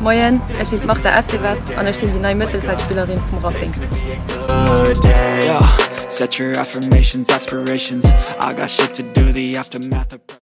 Moin, ich bin macht der und ich bin die neue Mittelfeldspielerin vom Rossing. Set your affirmations, aspirations. I got shit to do, the aftermath of